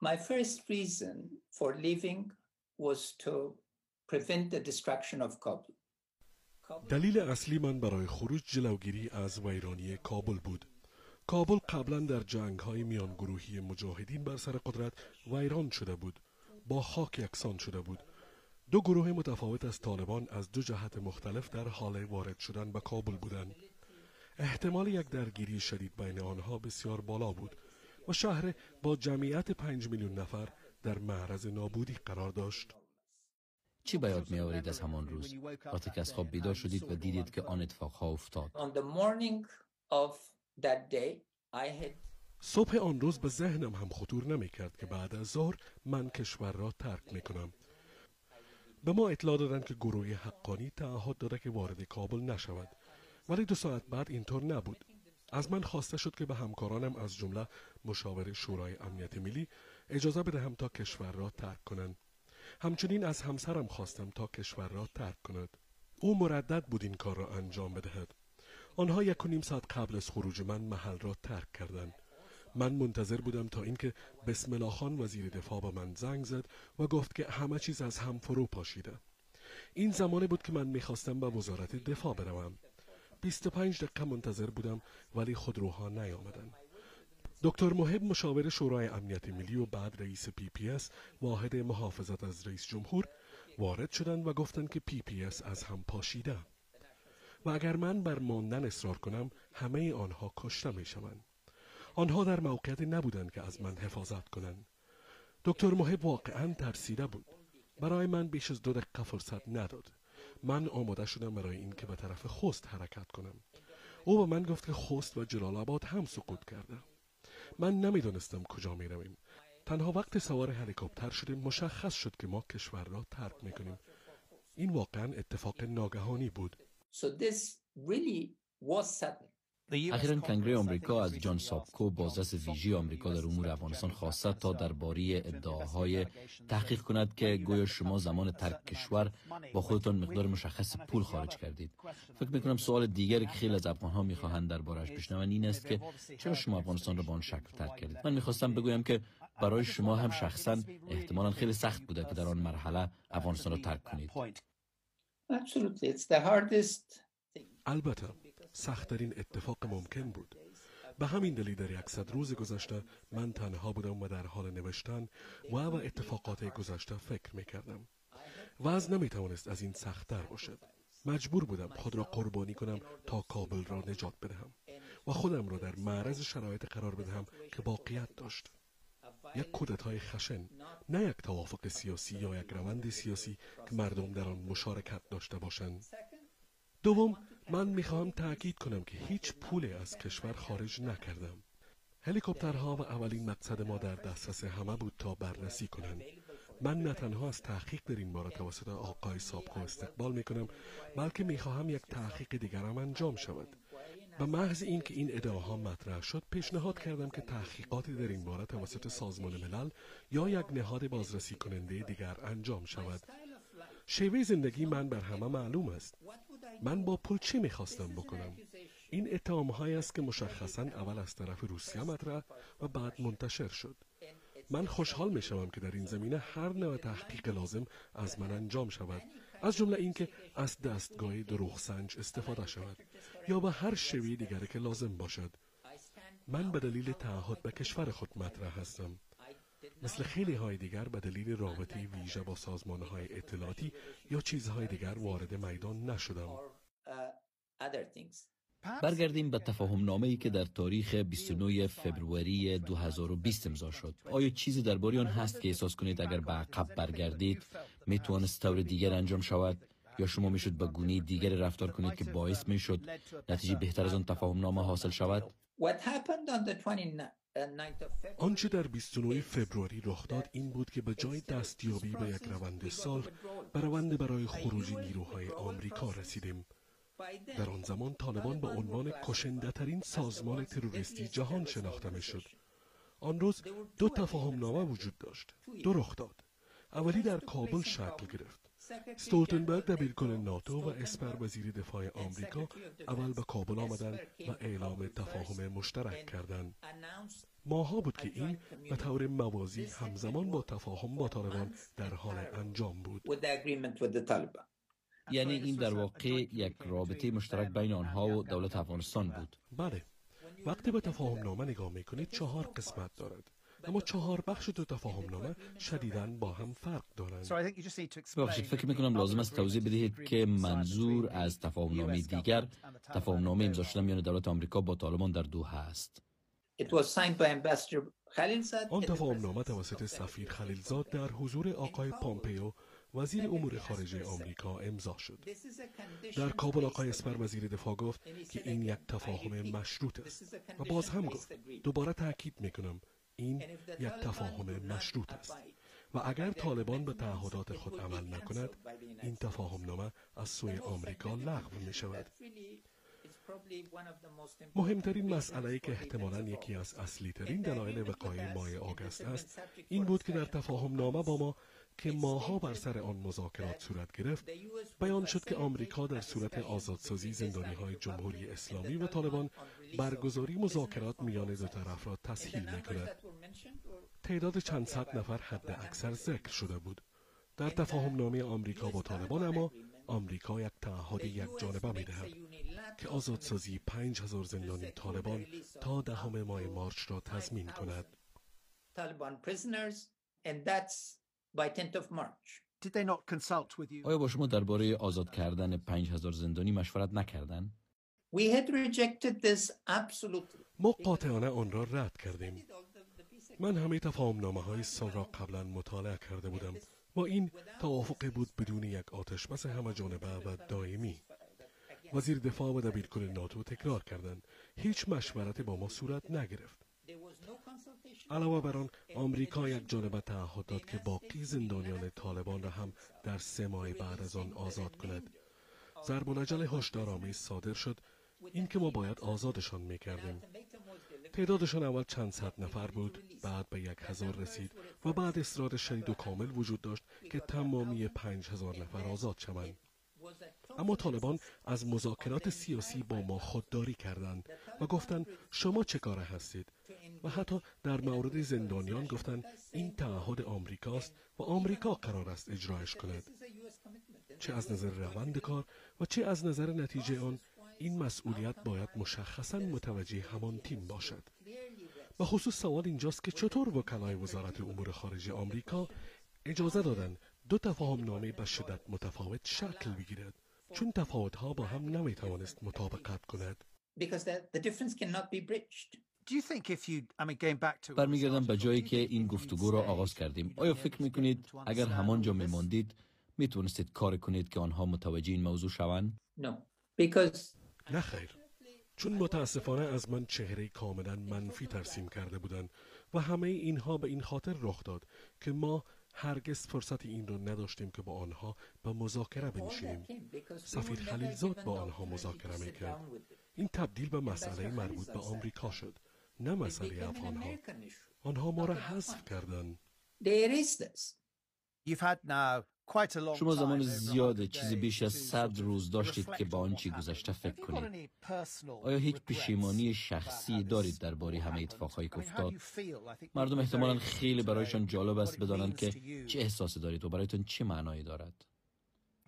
My first reason for leaving was to prevent the destruction of Kabul. دلیل اصلی من برای خروج جلوگیری از ویرانی کابل بود. کابل قبلا در جنگ های میان گروهی مجاهدین بر سر قدرت ویران شده بود. با خاک یکسان شده بود. دو گروه متفاوت از طالبان از دو جهت مختلف در حال وارد شدن به کابل بودند. احتمال یک درگیری شدید بین آنها بسیار بالا بود و شهر با جمعیت پنج میلیون نفر در معرض نابودی قرار داشت. چی به یاد می آورید از همان روز وقتی که از خواب بیدار شدید و دیدید که آن افتاد day, I had صبح آن روز به ذهنم هم خطور نمی کرد که بعد از ظهر من کشور را ترک می کنم. به ما اطلاع دادند که گروه حقانی تعهد داده که وارد کابل نشود ولی دو ساعت بعد اینطور نبود از من خواسته شد که به همکارانم از جمله مشاور شورای امنیت ملی اجازه بدهم تا کشور را ترک کنند. همچنین از همسرم خواستم تا کشور را ترک کند. او مردد بود این کار را انجام بدهد. آنها یک و نیم ساعت قبل از خروج من محل را ترک کردند. من منتظر بودم تا اینکه بسم الله خان وزیر دفاع به من زنگ زد و گفت که همه چیز از هم فرو پاشیده. این زمانی بود که من می‌خواستم به وزارت دفاع بروم. 25 دقیقه منتظر بودم ولی خودروها نیامدند دکتر محب مشاور شورای امنیت ملی و بعد رئیس PPS واحد محافظت از رئیس جمهور وارد شدند و گفتند که PPS از هم پاشیده و اگر من بر ماندن اصرار کنم همه آنها کشته می شوند. آنها در موقعیت نبودند که از من حفاظت کنند. دکتر محب واقعا ترسیده بود. برای من بیش از دو دقیقه فرصت نداد. من آماده شدم برای اینکه به طرف خوست حرکت کنم. او به من گفت که خوست و جلال آباد هم سقوط کرده. من نمی‌دانستم کجا می رویم. تنها وقت سوار هلیکوپتر شدیم مشخص شد که ما کشور را ترک می کنیم. این واقعا اتفاق ناگهانی بود. so this really was sudden. اخیرا کنگره آمریکا از جان سابکو بازرس ویژه آمریکا در امور افغانستان خواسته تا درباره ادعاهای تحقیق کند که گویا شما زمان ترک کشور با خودتان مقدار مشخص پول خارج کردید فکر می‌کنم سوال دیگری که خیلی از افغان ها می‌خواهند دربارش بشنوند این است که چرا شما افغانستان را به آن شکل ترک کردید من می‌خواستم بگویم که برای شما هم شخصا احتمالا خیلی سخت بوده که در آن مرحله افغانستان را ترک کنید Absolutely. It's the hardest thing. البته سختترین اتفاق ممکن بود. به همین دلیل در یکصد روز گذشته من تنها بودم و در حال نوشتن و و اتفاقات گذشته فکر می کردم وضع توانست از این سختتر باشد. مجبور بودم خود را قربانی کنم تا کابل را نجات بدهم و خودم را در معرض شرایط قرار بدهم که باقیت داشت. یک کودتای خشن نه یک توافق سیاسی یا یک روند سیاسی که مردم در آن مشارکت داشته باشند. دوم من می‌خواهم تاکید کنم که هیچ پولی از کشور خارج نکردم. هلیکوپترها و اولین مقصد ما در دسترس همه بود تا بررسی کنند. من نه تنها از تحقیق در این باره توسط آقای سابکو استقبال می‌کنم بلکه می‌خواهم یک تحقیق دیگرم انجام شود. به محض اینکه این ادعاها مطرح شد پیشنهاد کردم که تحقیقاتی در این باره توسط سازمان ملل یا یک نهاد بازرسی کننده دیگر انجام شود. شیوه زندگی من بر همه معلوم است. من با پول چی می‌خواستم بکنم؟ این اتهام است که مشخصا اول از طرف روسیه مطرح و بعد منتشر شد. من خوشحال می شوم که در این زمینه هر نوع تحقیق لازم از من انجام شود. از جمله اینکه از دستگاه دروغ سنج استفاده شود یا به هر شوی دیگری که لازم باشد. من به دلیل تعهد به کشور خود مطرح هستم. مثل خیلی های دیگر به دلیل رابطه ویژه با سازمان های اطلاعاتی یا چیزهای دیگر وارد میدان نشدم. برگردیم به تفاهم نامه ای که در تاریخ 29 فبروری 2020 امضا شد آیا چیزی درباره آن هست که احساس کنید اگر به عقب برگردید می توانست طور دیگر انجام شود یا شما می‌شد به گونه دیگر رفتار کنید که باعث می‌شد نتیجه بهتر از آن تفاهم نامه حاصل شود What happened on the 29th of February? آنچه در 29 فبروری رخ داد این بود که به جای دستیابی به یک روند سال به روند برای خروج نیروهای آمریکا رسیدیم در آن زمان طالبان به عنوان کشنده ترین سازمان تروریستی جهان شناخته می شد. آن روز دو تفاهم نامه وجود داشت. دو رخ داد. اولی در کابل شکل گرفت. ستولتنبرگ دبیرکل ناتو و اسپر وزیر دفاع آمریکا اول به کابل آمدند و اعلام تفاهم مشترک کردند. ماها بود که این به طور موازی همزمان با تفاهم با طالبان در حال انجام بود. یعنی این در واقع یک رابطه مشترک بین آنها و دولت افغانستان بود. بله. وقتی به تفاهم نامه نگاه می‌کنید چهار قسمت دارد. اما چهار بخش دو تفاهم نامه شدیداً با هم فرق دارند. ببخشید فکر می‌کنم لازم است توضیح بدهید که منظور از تفاهم نامه دیگر تفاهم نامه امضا شده میان دولت آمریکا با طالبان در دوحه است. آن تفاهم نامه توسط سفیر خلیلزاد در حضور آقای پامپیو وزیر امور خارجه آمریکا امضا شد. در کابل آقای اسپر وزیر دفاع گفت که این یک تفاهم مشروط است و باز هم گفت دوباره تاکید می‌کنم این یک تفاهم مشروط است. و اگر طالبان به تعهدات خود عمل نکند این تفاهم نامه از سوی آمریکا لغو می شود مهمترین مسئله که احتمالا یکی از اصلی ترین دلایل وقایع ماه آگست است. این بود که در تفاهم نامه با ما که ماها بر سر آن مذاکرات صورت گرفت بیان شد که آمریکا در صورت آزادسازی زندانی های جمهوری اسلامی و طالبان برگزاری مذاکرات میان دو طرف را تسهیل می کند. تعداد چند صد نفر حد اکثر ذکر شده بود. در تفاهم نامه آمریکا با طالبان اما آمریکا یک تعهد یک جانبه می دهد که آزادسازی پنج هزار زندانی طالبان تا دهم ماه مارچ را تضمین کند. آیا با شما درباره آزاد کردن پنج هزار زندانی مشورت نکردن؟ ما قاطعانه آن را رد کردیم. من همه تفاهم نامه های سال را قبلا مطالعه کرده بودم. با این توافق بود بدون یک آتش بس همه جانبه و دائمی. وزیر دفاع و دبیرکل ناتو تکرار کردند هیچ مشورت با ما صورت نگرفت. علاوه بر آن آمریکا یک جانبه تعهد داد که باقی زندانیان طالبان را هم در سه ماه بعد از آن آزاد کند ضرب هشدارآمیز صادر شد اینکه ما باید آزادشان می‌کردیم. تعدادشان اول چند صد نفر بود بعد به یک هزار رسید و بعد اصرار شدید و کامل وجود داشت که تمامی پنج هزار نفر آزاد شوند. اما طالبان از مذاکرات سیاسی با ما خودداری کردند و گفتند شما چه کاره هستید؟ و حتی در مورد زندانیان گفتند این تعهد آمریکاست و آمریکا قرار است اجرایش کند. چه از نظر روند کار و چه از نظر نتیجه آن این مسئولیت باید مشخصا متوجه همان تیم باشد. و خصوص سوال اینجاست که چطور وکلای وزارت امور خارجه آمریکا اجازه دادن دو تفاهم نامه به شدت متفاوت شکل بگیرد چون تفاوتها با هم نمی‌توانست مطابقت کند. برمیگردم به جایی که این گفتگو را آغاز کردیم. آیا فکر می‌کنید اگر همانجا میماندید می‌تونستید کار کنید که آنها متوجه این موضوع شوند؟ نه خیر. چون متاسفانه از من چهره کاملا منفی ترسیم کرده بودند و همه اینها به این خاطر رخ داد که ما هرگز فرصت این را نداشتیم که با آنها به مذاکره بنشینیم. سفیر خلیلزاد با آنها مذاکره می‌کرد. این تبدیل به مسئله مربوط به آمریکا شد نه مسئله افغان ها آنها ما را حذف کردند. شما زمان زیاد چیزی بیش از صد روز داشتید که با آنچه گذشته فکر کنید؟ آیا هیچ پشیمانی شخصی دارید درباره همه اتفاقهایی که افتاد؟ مردم احتمالا خیلی برایشان جالب است بدانند که چه احساسی دارید و برایتان چه معنایی دارد.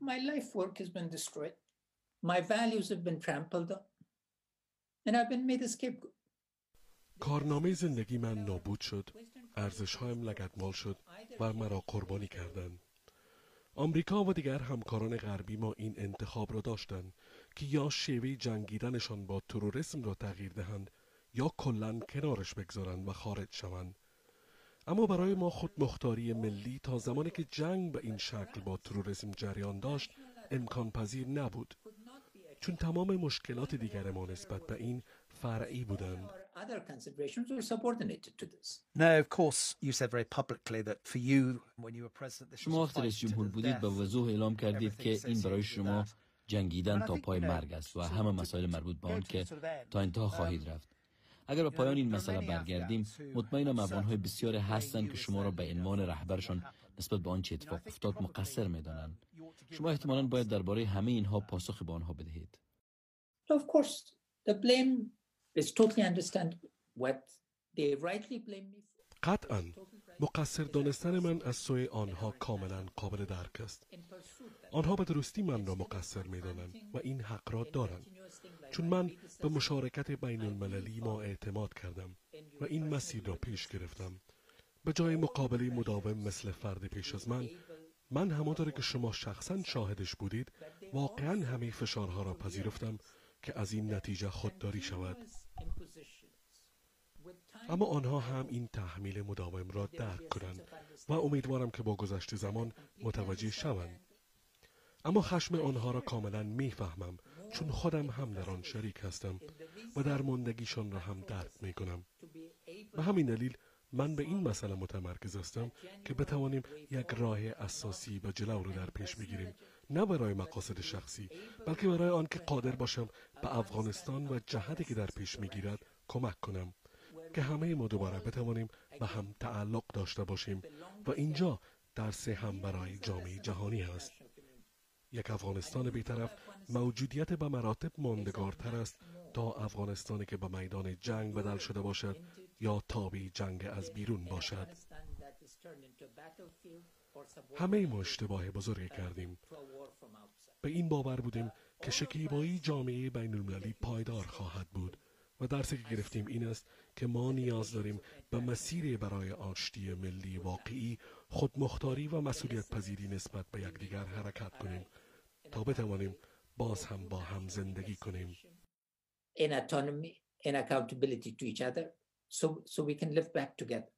My life work has been destroyed. My values have been trampled on. And I've been made a scapegoat. کارنامه زندگی من نابود شد. ارزش هایم لگتمال شد و مرا قربانی کردند. آمریکا و دیگر همکاران غربی ما این انتخاب را داشتند که یا شیوه جنگیدنشان با تروریسم را تغییر دهند یا کلا کنارش بگذارند و خارج شوند. اما برای ما خود مختاری ملی تا زمانی که جنگ به این شکل با تروریسم جریان داشت امکان پذیر نبود. چون تمام مشکلات دیگرمان نسبت به این فرعی بودند Other considerations were subordinated to this. No, of course, you said very publicly that for you, when you were president, this was شما وقتی رئیس جمهور بودید به. وضوح اعلام کردید که این برای شما جنگیدن تا پای uh, مرگ است و همه مسائل مربوط به آن که تا انتها خواهید رفت اگر به پایان این مسئله برگردیم مطمئنم افغانهای بسیاری هستند که شما را به عنوان رهبرشان نسبت به آنچه اتفاق افتاد مقصر می‌دانند شما احتمالا باید درباره همه اینها پاسخ به آنها بدهید. Of course, the blame is totally understandable. What they rightly blame me for. قطعا مقصر دانستن من از سوی آنها کاملا قابل درک است. آنها به درستی من را مقصر می دانند و این حق را دارند. چون من به مشارکت بین المللی ما اعتماد کردم و این مسیر را پیش گرفتم. به جای مقابله مداوم مثل فرد پیش از من من همانطور که شما شخصا شاهدش بودید واقعا همه فشارها را پذیرفتم که از این نتیجه خودداری شود. اما آنها هم این تحمیل مداوم را درک کنند و امیدوارم که با گذشت زمان متوجه شوند. اما خشم آنها را کاملا می‌فهمم چون خودم هم در آن شریک هستم و در مندگیشان را هم درک می کنم به همین دلیل من به این مسئله متمرکز هستم که بتوانیم یک راه اساسی و جلو رو در پیش بگیریم. نه برای مقاصد شخصی بلکه برای آنکه قادر باشم به افغانستان و جهتی که در پیش می‌گیرد کمک کنم که همه ما دوباره بتوانیم به هم تعلق داشته باشیم و اینجا درس هم برای جامعه جهانی است یک افغانستان بیطرف موجودیت به مراتب ماندگارتر است تا افغانستانی که به میدان جنگ بدل شده باشد یا تابع جنگ از بیرون باشد. همه ما اشتباه بزرگی کردیم به این باور بودیم که شکیبایی جامعه بین المللی پایدار خواهد بود و درسی که گرفتیم این است که ما نیاز داریم به مسیر برای آشتی ملی واقعی خودمختاری و مسئولیت پذیری نسبت به یکدیگر حرکت کنیم تا بتوانیم باز هم با هم زندگی کنیم autonomy and accountability to each other so, so we can live back together.